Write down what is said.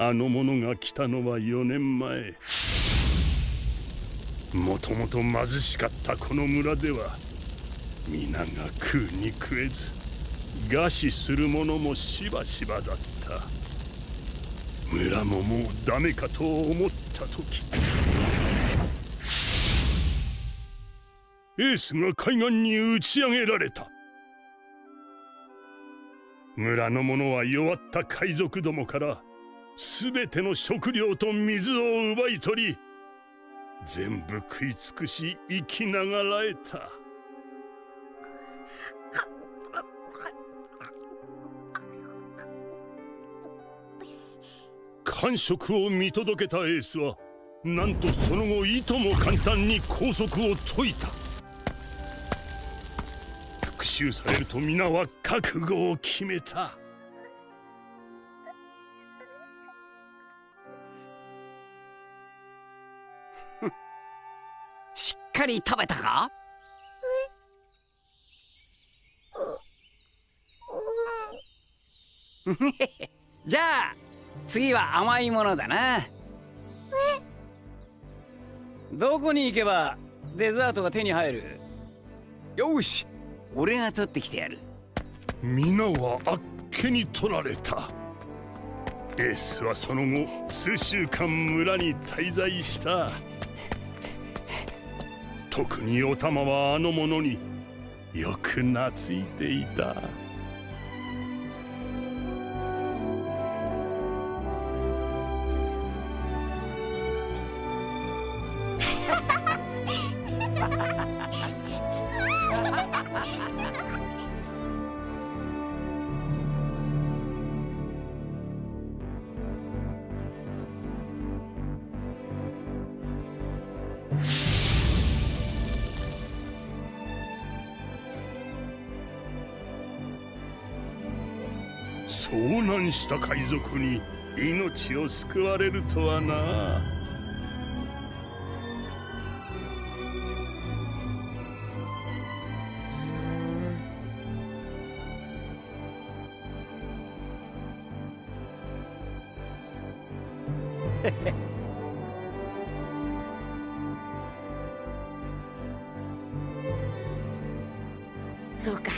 あの者が来たのは4年前。もともと貧しかったこの村では皆が食うに食えず餓死する者もしばしばだった。村ももうダメかと思った時エースが海岸に打ち上げられた。村の者は弱った海賊どもから全ての食料と水を奪い取り全部食い尽くし生きながらえた。感触を見届けたエースはなんとその後いとも簡単に拘束を解いた。復讐されると皆は覚悟を決めた。しっかり食べたか？じゃあ次は甘いものだな。どこに行けばデザートが手に入る？よし俺が取ってきてやる。皆はあっけに取られた。エースはその後数週間村に滞在した特にお玉はあの者によく懐いていた。遭難した海賊に命を救われるとはな。そうか。